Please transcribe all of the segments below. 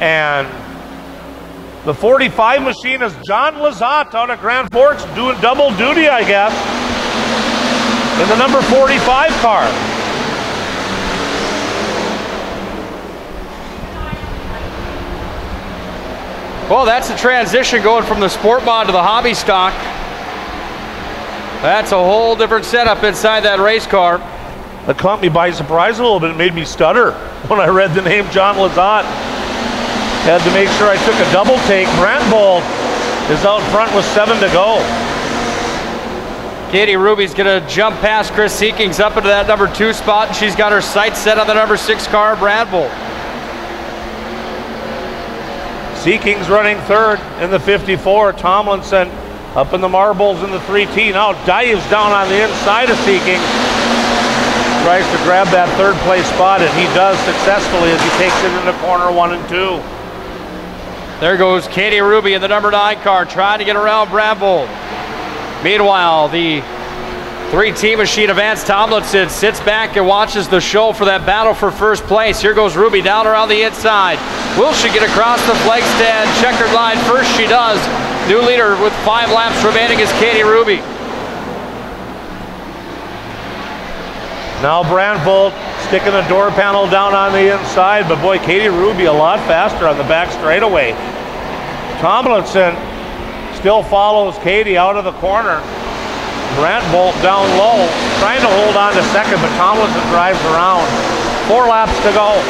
And the 45 machine is John Lazat out of Grand Forks doing double duty, I guess, in the number 45 car. Well, that's the transition going from the sport mod to the hobby stock. That's a whole different setup inside that race car. That caught me by surprise a little bit. It made me stutter when I read the name John Lazat. Had to make sure I took a double take. Brandvold is out front with seven to go. Katie Ruby's going to jump past Chris Seekings up into that number two spot, and she's got her sights set on the number six car, Brandvold. Seekings running third in the 54. Tomlinson up in the marbles in the 3T. Now dives down on the inside of Seekings. Tries to grab that third place spot, and he does successfully as he takes it into corner one and two. There goes Katie Ruby in the number nine car, trying to get around Brandvold. Meanwhile, the 3T machine of Vance Tomlinson sits back and watches the show for that battle for first place. Here goes Ruby down around the inside. Will she get across the flag stand checkered line? First she does. New leader with five laps remaining is Katie Ruby. Now Brandvold sticking the door panel down on the inside, but boy, Katie Ruby a lot faster on the back straightaway. Tomlinson still follows Katie out of the corner. Brandvold down low, trying to hold on to second, but Tomlinson drives around. Four laps to go.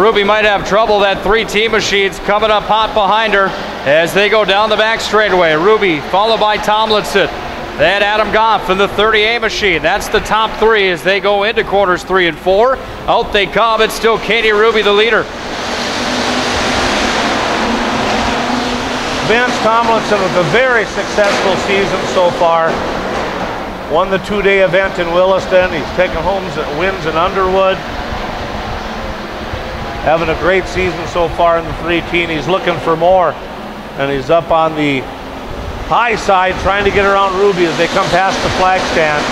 Ruby might have trouble. That 3T machine's coming up hot behind her as they go down the back straightaway. Ruby followed by Tomlinson. Then Adam Goff in the 30A machine. That's the top three as they go into quarters three and four. Out they come. It's still Katie Ruby, the leader. Vance Tomlinson with a very successful season so far. Won the two-day event in Williston. He's taken home wins in Underwood. Having a great season so far in the 3T. He's looking for more. And he's up on the high side trying to get around Ruby as they come past the flag stand.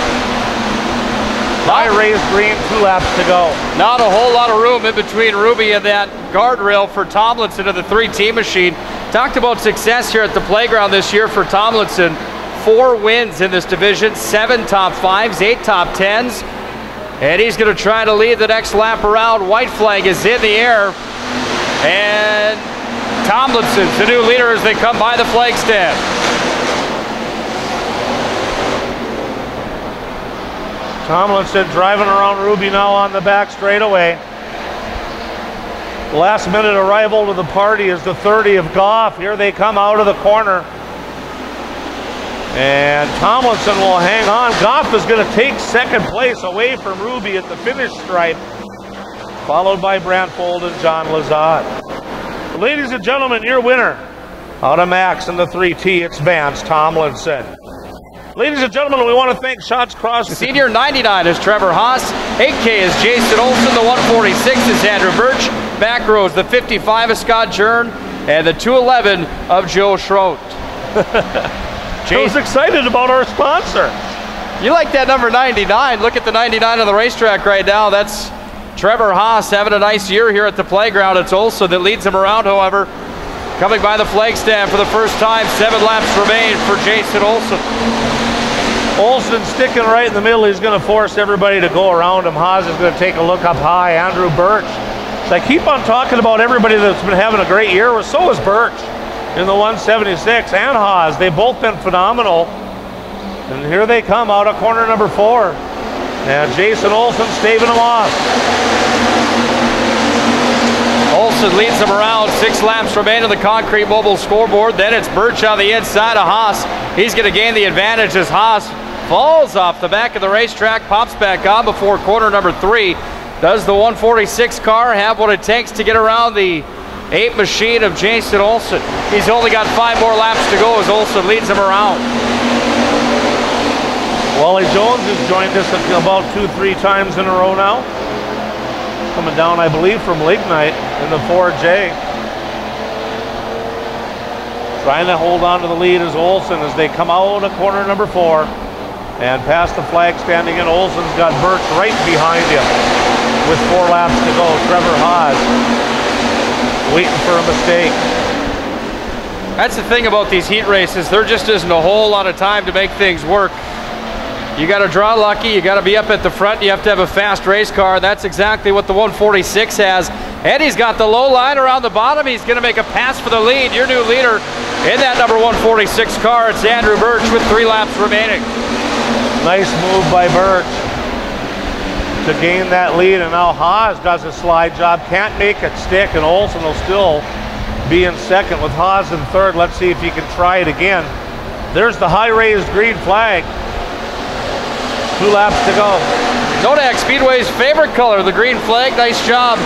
High raised green, two laps to go. Not a whole lot of room in between Ruby and that guardrail for Tomlinson of the 3T machine. Talked about success here at the playground this year for Tomlinson. Four wins in this division, seven top fives, eight top tens. And he's going to try to lead the next lap around. White flag is in the air. And Tomlinson's the new leader as they come by the flag stand. Tomlinson driving around Ruby now on the back straightaway. Last minute arrival to the party is the 30 of Goff. Here they come out of the corner. And Tomlinson will hang on. Goff is going to take second place away from Ruby at the finish stripe, followed by Brandvold and John Lazat. Ladies and gentlemen, your winner out of Max in the 3T, it's Vance Tomlinson. Ladies and gentlemen, we want to thank Shots Cross. Senior 99 is Trevor Haas. 8K is Jason Olson. The 146 is Andrew Birch. Back rows the 55 of Scott Jern. And the 211 of Joe Schroet. Joe's excited about our sponsor. You like that number 99. Look at the 99 on the racetrack right now. That's Trevor Haas having a nice year here at the playground. It's Olson that leads him around, however. Coming by the flag stand for the first time. Seven laps remain for Jason Olson. Olson sticking right in the middle. He's going to force everybody to go around him. Haas is going to take a look up high. Andrew Birch. I keep on talking about everybody that's been having a great year. So is Birch in the 176 and Haas. They've both been phenomenal. And here they come out of corner number four. And Jason Olson staving them off. Olson leads them around. Six laps remain on the concrete mobile scoreboard. Then it's Birch on the inside of Haas. He's going to gain the advantage as Haas falls off the back of the racetrack, pops back on before corner number three. Does the 146 car have what it takes to get around the eight machine of Jason Olson? He's only got five more laps to go as Olson leads him around. Wally Jones has joined us about two, three times in a row now. Coming down, I believe, from Lignite in the 4J. Trying to hold on to the lead is Olson as they come out of corner number four and past the flag standing in. Olson's got Birch right behind him with four laps to go. Trevor Haas waiting for a mistake. That's the thing about these heat races. There just isn't a whole lot of time to make things work. You got to draw lucky. You got to be up at the front. You have to have a fast race car. That's exactly what the 146 has. Eddie's got the low line around the bottom. He's going to make a pass for the lead. Your new leader in that number 146 car, it's Andrew Birch with three laps remaining. Nice move by Birch to gain that lead, and now Haas does a slide job. Can't make it stick, and Olson will still be in second with Haas in third. Let's see if he can try it again. There's the high raised green flag. Two laps to go. Nodak Speedway's favorite color, the green flag. Nice job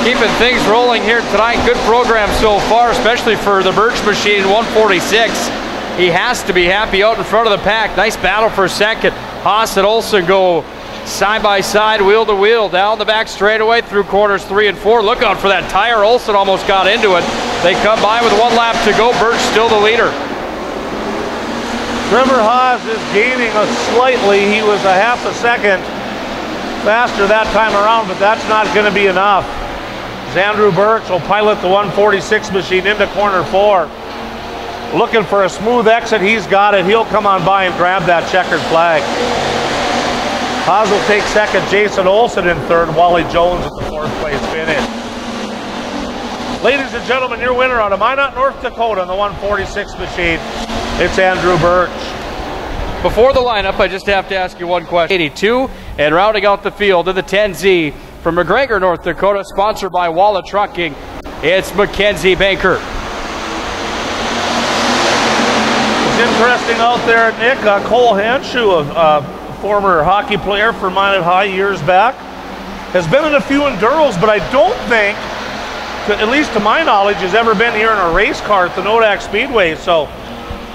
keeping things rolling here tonight. Good program so far, especially for the Birch Machine 146. He has to be happy out in front of the pack. Nice battle for second. Haas and Olson go side by side, wheel to wheel, down the back straightaway through corners three and four. Look out for that tire. Olson almost got into it. They come by with one lap to go. Birch still the leader. Trevor Haas is gaining a slightly. He was a half a second faster that time around, but that's not going to be enough. Andrew Birch will pilot the 146 machine into corner four. Looking for a smooth exit. He's got it. He'll come on by and grab that checkered flag. Haas will take second. Jason Olson in third. Wally Jones at the fourth place finish. Ladies and gentlemen, your winner out of Minot, North Dakota on the 146 machine. It's Andrew Birch. Before the lineup, I just have to ask you one question. 82, and rounding out the field in the 10Z from McGregor, North Dakota, sponsored by Walla Trucking, it's Mackenzie Banker. It's interesting out there, Nick. Uh, Cole Hanshu, a uh, former hockey player for Minot High years back, has been in a few Enduros, but I don't think, to, at least to my knowledge, has ever been here in a race car at the Nodak Speedway. So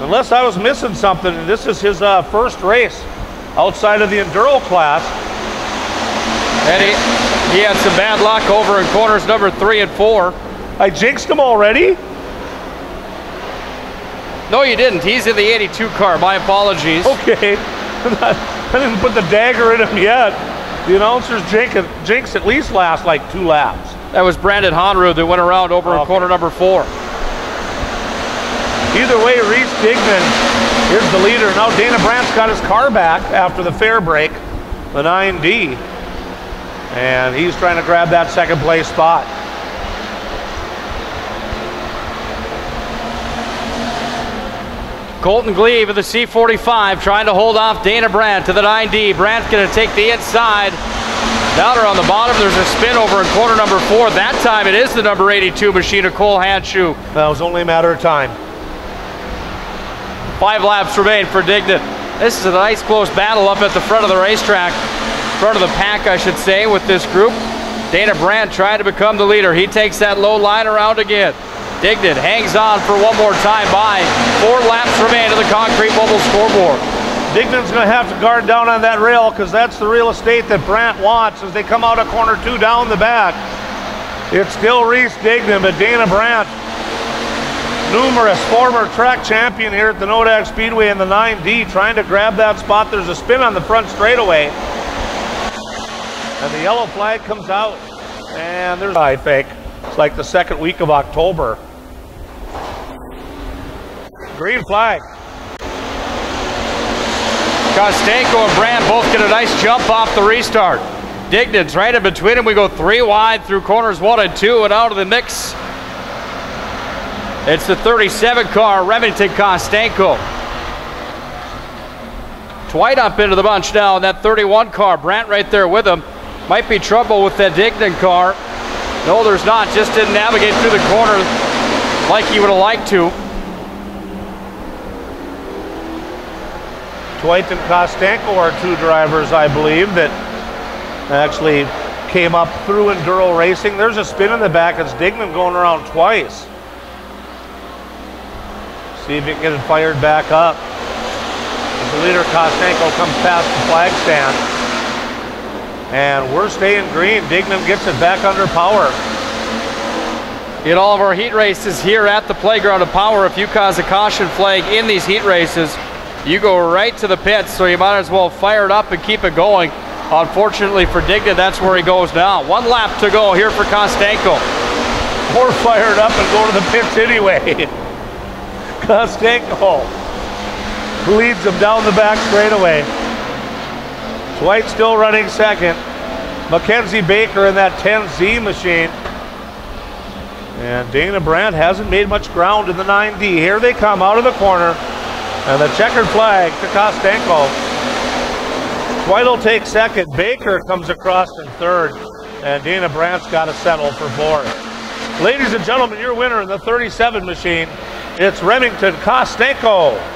Unless I was missing something, this is his uh, first race outside of the Enduro class. And he, he had some bad luck over in corners number three and four. I jinxed him already? No, you didn't. He's in the 82 car. My apologies. Okay. I didn't put the dagger in him yet. The announcers jinx, at least last like two laps. That was Brandon Honrud that went around over okay. in corner number four. Either way, Reese Dignan is the leader. Now Dana Brandt's got his car back after the fair break, the 9D. And he's trying to grab that second place spot. Colton Gleave of the C45 trying to hold off Dana Brandt to the 9D. Brandt's going to take the inside. Downer on the bottom. There's a spin over in corner number four. That time it is the number 82 machine of Cole Hanshu. That was only a matter of time. Five laps remain for Dignan. This is a nice close battle up at the front of the racetrack, front of the pack, I should say, with this group. Dana Brandt trying to become the leader. He takes that low line around again. Dignan hangs on for one more time by. Four laps remain to the concrete mobile scoreboard. Dignan's going to have to guard down on that rail because that's the real estate that Brandt wants as they come out of corner two down the back. It's still Reese Dignan, but Dana Brandt numerous former track champion here at the Nodak Speedway in the 9D trying to grab that spot. There's a spin on the front straightaway. And the yellow flag comes out. And there's, I fake. it's like the second week of October. Green flag. Kostenko and Brandt both get a nice jump off the restart. Dignan's right in between them. We go three wide through corners one and two and out of the mix it's the 37 car, Remington Kostenko. Dwight up into the bunch now in that 31 car. Brandt right there with him. Might be trouble with that Dignan car. No, there's not. Just didn't navigate through the corner like he would have liked to. Dwight and Kostenko are two drivers, I believe, that actually came up through Enduro racing. There's a spin in the back. It's Dignan going around twice. See if it can get it fired back up. As the leader Kostenko comes past the flag stand. And we're staying green. Dignan gets it back under power. In all of our heat races here at the playground of power, if you cause a caution flag in these heat races, you go right to the pits, so you might as well fire it up and keep it going. Unfortunately for Dignan, that's where he goes now. One lap to go here for Kostenko. more fired up and go to the pits anyway. Kostenko leads them down the back straightaway. White still running second. Mackenzie Baker in that 10Z machine. And Dana Brandt hasn't made much ground in the 9D. Here they come out of the corner. And the checkered flag to Kostenko. White will take second. Baker comes across in third. And Dana Brandt's got to settle for fourth. Ladies and gentlemen, your winner in the 37 machine, it's Remington Kostenko.